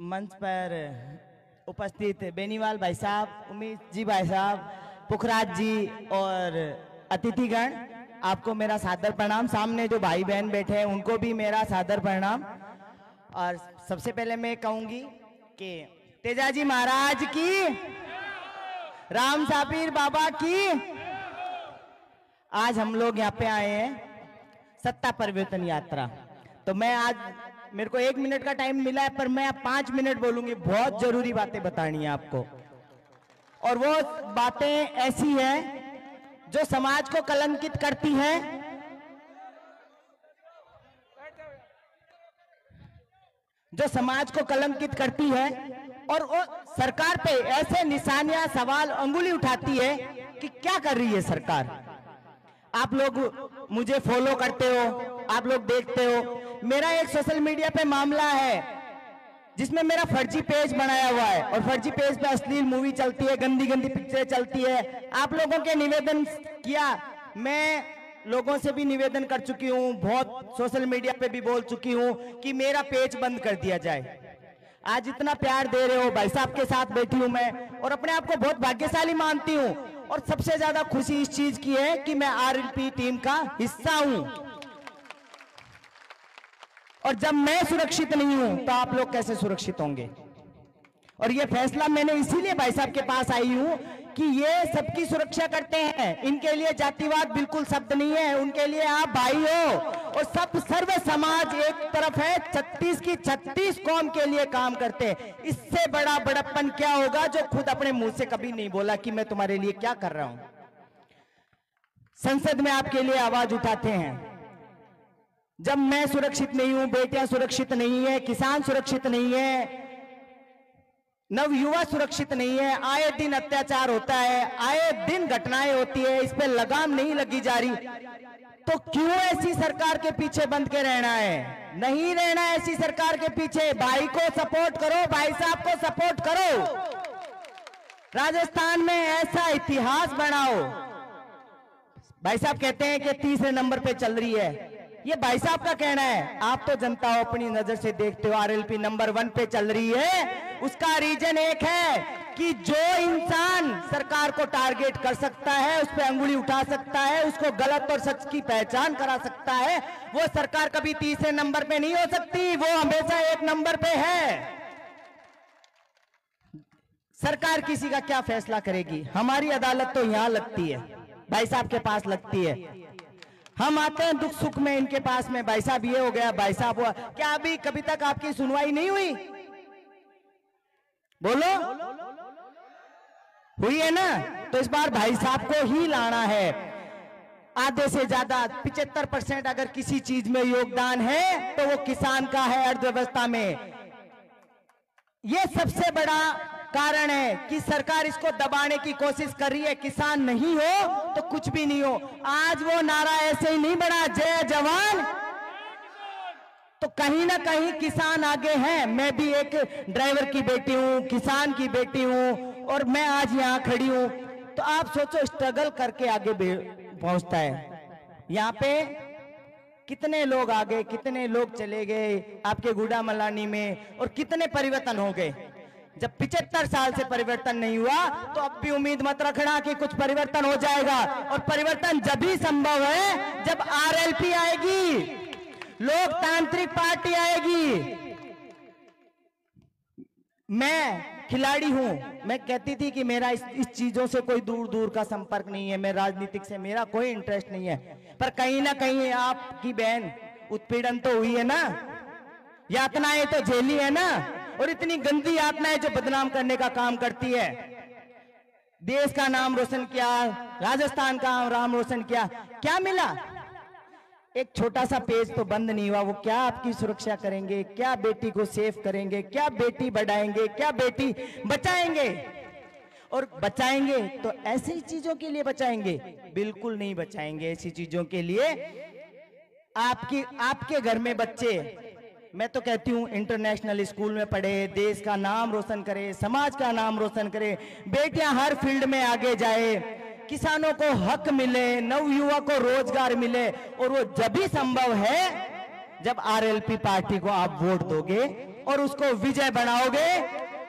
मंच पर उपस्थित बेनीवाल भाई साहब, उमेश जी भाई साहब, पुखराज जी और अतिथिगण, आपको मेरा सादर प्रणाम। सामने जो भाई बहन बैठे हैं, उनको भी मेरा सादर प्रणाम। और सबसे पहले मैं कहूँगी कि तेजाजी महाराज की, राम सापीर बाबा की, आज हम लोग यहाँ पे आए हैं सत्ता परिवर्तन यात्रा। तो मैं आज मेरे को एक मिनट का टाइम मिला है, पर मैं आप पाँच मिनट बोलूँगी। बहुत ज़रूरी बातें बतानी है आपको। और वो बातें ऐसी हैं जो समाज को कलंकित करती हैं। जो समाज को कलंकित करती है। और वो सरकार पे ऐसे निशानियाँ, सवाल, अंगुली उठाती है कि क्या कर रही है सरकार? आप लोग मुझे फॉलो करते हो, आप लोग देखते हो मेरा एक सोशल मीडिया पे मामला है, जिसमें मेरा फर्जी पेज बनाया हुआ है और फर्जी पेज पे अश्लील मूवी चलती है गंदी गंदी पिक्चरें चलती है। आप लोगों के निवेदन किया, मैं लोगों से भी निवेदन कर चुकी हूँ, बहुत सोशल मीडिया पे भी बोल चुकी हूँ कि मेरा पेज बंद कर दिया जाए। आज इतना प्यार दे रहे हो, भाई साहब के साथ बैठी हूँ मैं और अपने आप को बहुत भाग्यशाली मानती हूँ और सबसे ज़्यादा खुशी इस चीज़ की है कि मैं आरएलपी टीम का हिस्सा हूँ। और जब मैं सुरक्षित नहीं हूँ तो आप लोग कैसे सुरक्षित होंगे? और ये फैसला मैंने इसीलिए भाई साहब के पास आई हूँ कि ये सबकी सुरक्षा करते हैं। इनके लिए जातिवाद बिल्कुल शब्द नहीं है, उनके लिए आप भाई हो। और सब सर्व समाज एक तरफ़ है, छत्तीस की छत्तीस कौम के लिए काम करते हैं। इससे बड़ा बड़प्पन क्या होगा जो खुद अपने मुँह से कभी नहीं बोला कि मैं तुम्हारे लिए क्या कर रहा हूँ? संसद में आपके लिए आवाज़ उठाते हैं। जब मैं सुरक्षित नहीं हूँ, बेटियाँ सुरक्षित नहीं है, किसान सुरक्षित नहीं है नव युवा सुरक्षित नहीं है, आए दिन अत्याचार होता है, आए दिन घटनाएँ होती है, इस पर लगाम नहीं लगी जा रही। तो क्यों ऐसी सरकार के पीछे बंद के रहना है? नहीं रहना ऐसी सरकार के पीछे। भाई को सपोर्ट करो, भाई साहब को सपोर्ट करो। राजस्थान में ऐसा इतिहास बनाओ। भाई साहब कहते हैं कि तीसरे नंबर पे चल रही है। ये भाई साहब का कहना है, आप तो जनता अपनी नज़र से देखते हो आरएलपी नंबर वन पे चल रही है। उसका रीजन एक है कि जो इंसान सरकार को टारगेट कर सकता है, उस पर अंगुली उठा सकता है, उसको गलत और सच की पहचान करा सकता है, वो सरकार कभी तीसरे नंबर पे नहीं हो सकती, वो हमेशा एक नंबर पे है। सरकार किसी का क्या फैसला करेगी? हमारी अदालत तो यहाँ लगती है, भाई साहब के पास लगती है। हम आते हैं दुख सुख में, इनके पास में। भाई साहब, ये हो गया, भाई साहब हुआ। क्या अभी, कभी तक आपकी सुनवाई नहीं हुई? बोलो। हुई है ना? तो इस बार भाई साहब को ही लाना है। आधे से ज़्यादा, पिचहत्तर परसेंट अगर किसी चीज़ में योगदान है तो वो किसान का है अर्थव्यवस्था में। ये सबसे बड़ा कारण है कि सरकार इसको दबाने की कोशिश कर रही है। किसान नहीं हो तो कुछ भी नहीं हो। आज वो नारा ऐसे ही नहीं बढ़ा जय जवान। तो कहीं ना कहीं किसान आगे हैं। मैं भी एक ड्राइवर की बेटी हूँ, किसान की बेटी हूँ और मैं आज यहाँ खड़ी हूँ। तो आप सोचो स्ट्रगल करके आगे पहुँचता है। यहाँ पे कितने लोग आ गए कितने लोग चले गए आपके गुडा मलानी में और कितने परिवर्तन हो गए। जब पिछहत्तर साल से परिवर्तन नहीं हुआ तो अब भी उम्मीद मत रखना कि कुछ परिवर्तन हो जाएगा। और परिवर्तन जब ही संभव है जब आरएलपी आएगी लोकतांत्रिक पार्टी आएगी। मैं खिलाड़ी हूँ। मैं कहती थी कि मेरा इस, इस चीज़ों से कोई दूर दूर का संपर्क नहीं है मैं राजनीतिक से मेरा कोई इंटरेस्ट नहीं है। पर कहीं ना कहीं आपकी बहन उत्पीड़न तो हुई है ना? यातनाएँ तो झेली है ना? और इतनी गंदी यातनाएँ जो बदनाम करने का काम करती है। देश का नाम रोशन किया, राजस्थान का नाम रोशन किया, क्या मिला? एक छोटा सा पेज तो बंद नहीं हुआ, वो क्या आपकी सुरक्षा करेंगे, क्या बेटी को सेफ़ करेंगे, क्या बेटी बढ़ाएँगे, क्या बेटी बचाएँगे? और बचाएँगे तो ऐसी चीज़ों के लिए बचाएँगे? बिल्कुल नहीं बचाएँगे ऐसी चीज़ों के लिए। आपकी, आपके घर में बच्चे मैं तो कहती हूँ इंटरनेशनल स्कूल में पढ़े, देश का नाम रोशन करे, समाज का नाम रोशन करे, बेटियाँ हर फ़ील्ड में आगे जाए, किसानों को हक मिले, नव युवा को रोज़गार मिले, और वो जब भी संभव है, जब आरएलपी पार्टी को आप वोट दोगे और उसको विजय बनाओगे,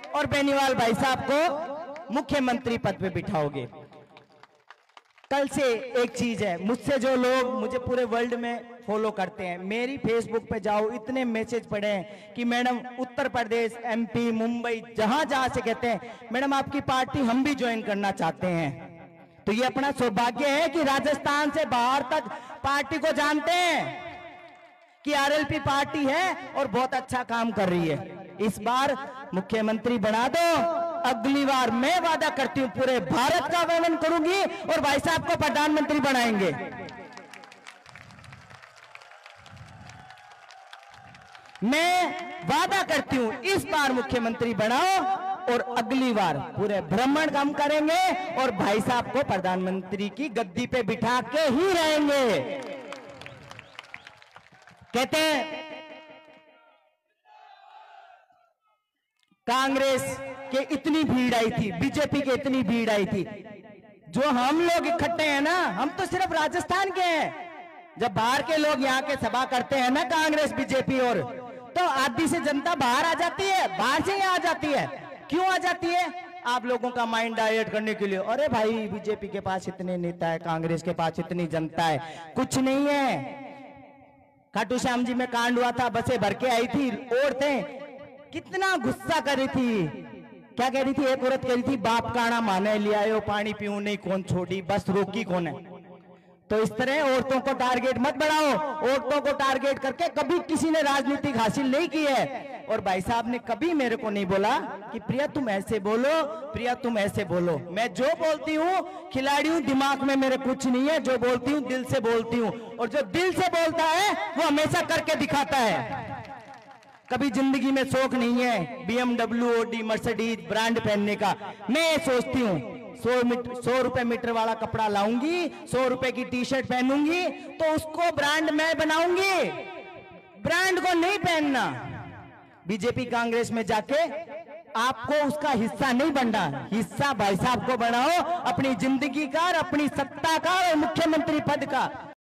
और बेनीवाल भाई साहब को मुख्यमंत्री पद पे बिठाओगे। कल से एक चीज़ है, मुझसे जो लोग मुझे पूरे वर्ल्ड में फॉलो करते हैं, मेरी फेसबुक पे जाओ, इतने मैसेज पड़े हैं कि मैडम उत्तर प्रदेश एमपी मुंबई, जहाँ जहाँ से कहते हैं, मैडम, आपकी पार्टी हम भी ज्वाइन करना चाहते हैं। तो ये अपना सौभाग्य है कि राजस्थान से बाहर तक पार्टी को जानते हैं कि आरएलपी पार्टी है और बहुत अच्छा काम कर रही है। इस बार मुख्यमंत्री बना दो। अगली बार मैं वादा करती हूँ, पूरे भारत का वर्णन करूँगी और भाई साहब को प्रधानमंत्री बनाएँगे। मैं वादा करती हूँ, इस बार मुख्यमंत्री बनाओ और अगली बार पूरे भ्रमण हम करेंगे और भाई साहब को प्रधानमंत्री की गद्दी पे बिठा के ही रहेंगे। कहते हैं, कांग्रेस के इतनी भीड़ आई थी, बीजेपी के इतनी भीड़ आई थी। जो हम लोग इकट्ठे हैं ना, हम तो सिर्फ़ राजस्थान के हैं। जब बाहर के लोग यहाँ के सभा करते हैं ना, कांग्रेस, बीजेपी और तो आधी से जनता बाहर आ जाती है, बाहर से ही आ जाती है। क्यों आ जाती है? आप लोगों का माइंड डाइवर्ट करने के लिए। अरे भाई, बीजेपी के पास इतने नेता है, कांग्रेस के पास इतनी जनता है, कुछ नहीं है। खाटू श्याम जी में कांड हुआ था, बसे भर के आई थी औरतें कितना गुस्सा करी थी। क्या कह रही थी? एक औरत कह रही थी, बाप काना माने लिया हो पानी पीऊ नहीं, कौन छोड़ी? बस रोकी कौन है? तो इस तरह औरतों को टारगेट मत बढ़ाओ। औरतों को टारगेट करके कभी किसी ने राजनीतिक हासिल नहीं की है। और भाई साहब ने कभी मेरे को नहीं बोला कि, प्रिया, तुम ऐसे बोलो, प्रिया, तुम ऐसे बोलो। मैं जो बोलती हूँ खिलाड़ी हूँ दिमाग में मेरे कुछ नहीं है। जो बोलती हूँ, दिल से बोलती हूँ। और जो दिल से बोलता है, वो हमेशा करके दिखाता है। कभी ज़िंदगी में शौक नहीं है बीएमडब्ल्यू ओडी मर्सिडीज ब्रांड पहनने का। मैं सोचती हूँ, सौ मीटर सौ रुपए मीटर वाला कपड़ा लाऊँगी, सौ रुपए की टी शर्ट पहनूँगी तो उसको ब्रांड मैं बनाऊँगी। ब्रांड को नहीं पहनना। बीजेपी कांग्रेस में जाके आपको उसका हिस्सा नहीं बनना। हिस्सा भाई साहब को बनाओ, अपनी ज़िंदगी का और अपनी सत्ता का और मुख्यमंत्री पद का।